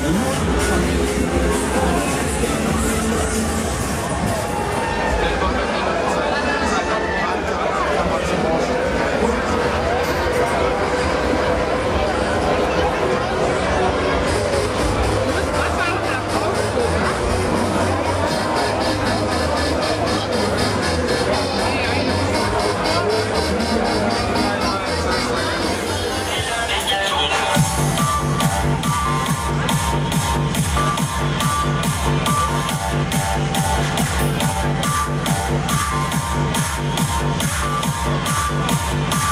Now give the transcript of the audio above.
Satan. Música